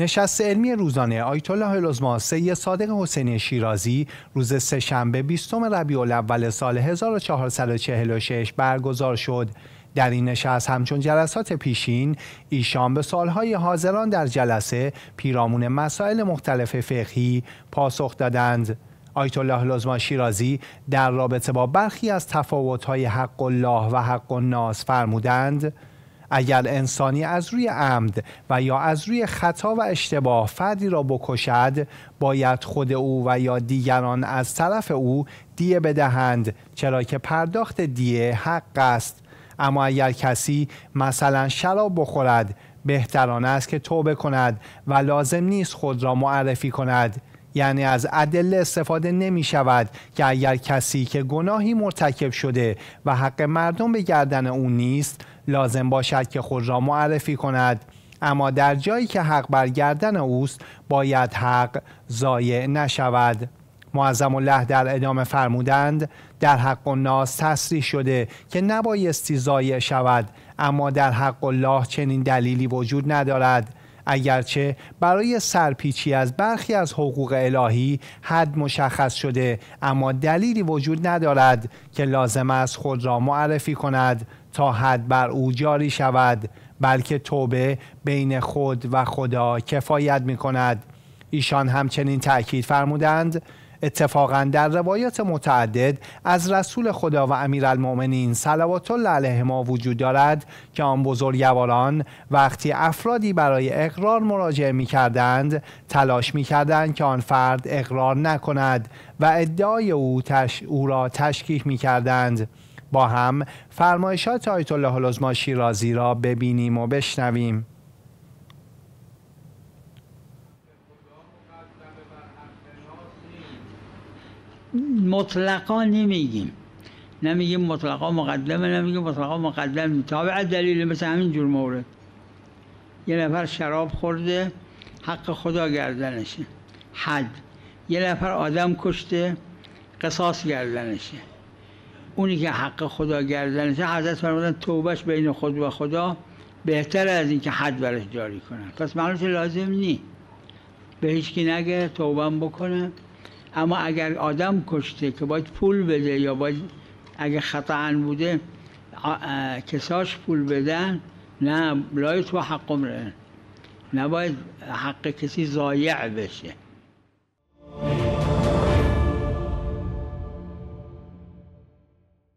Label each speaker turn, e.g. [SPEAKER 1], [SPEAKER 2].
[SPEAKER 1] نشست علمی روزانه آیت الله العظما سید صادق حسینی شیرازی روز سهشنبه 20 ربیع الاول سال 1446 برگزار شد. در این نشست همچون جلسات پیشین ایشان به سالهای حاضران در جلسه پیرامون مسائل مختلف فقهی پاسخ دادند. آیت الله العظما شیرازی در رابطه با برخی از تفاوت‌های حق الله و حق الناس فرمودند اگر انسانی از روی عمد و یا از روی خطا و اشتباه فردی را بکشد باید خود او و یا دیگران از طرف او دیه بدهند چرا که پرداخت دیه حق است. اما اگر کسی مثلا شراب بخورد بهتران است که توبه کند و لازم نیست خود را معرفی کند. یعنی از ادله استفاده نمی شود که اگر کسی که گناهی مرتکب شده و حق مردم به گردن او نیست لازم باشد که خود را معرفی کند. اما در جایی که حق بر گردن اوست باید حق ضایع نشود. معظم الله در ادامه فرمودند در حق الناس تصریح شده که نبایستی ضایع شود اما در حق الله چنین دلیلی وجود ندارد. اگرچه برای سرپیچی از برخی از حقوق الهی حد مشخص شده اما دلیلی وجود ندارد که لازم است خود را معرفی کند تا حد بر او جاری شود بلکه توبه بین خود و خدا کفایت می کند ایشان همچنین تأکید فرمودند اتفاقا در روایات متعدد از رسول خدا و امیرالمؤمنین صلوات الله علیهما وجود دارد که آن بزرگواران وقتی افرادی برای اقرار مراجعه می کردند تلاش می کردند که آن فرد اقرار نکند و ادعای او, تش... او را تشکیح می کردند با هم فرمایشات آیت الله العظما شیرازی را ببینیم و بشنویم.
[SPEAKER 2] مطلقا نمیگیم. نمیگیم مطلقا مقدمه نمیگیم مطلقا مقدم تابع دلیل مثل همین جور مورد. یه نفر شراب خورده حق خدا گردنشه. حد. یه نفر آدم کشته قصاص گردنشه. اونی که حق خدا گردنشه حضرت فرمودن توبهش بین خود و خدا بهتر از اینکه حد برش جاری کنن. پس معلومش لازم نی به هیچکی نگه توبه بکنه. اما اگر آدم کشته که باید پول بده یا باید اگه خطا بوده کساش پول بدن نه لای تو حق نه نباید حق کسی ضایع بشه.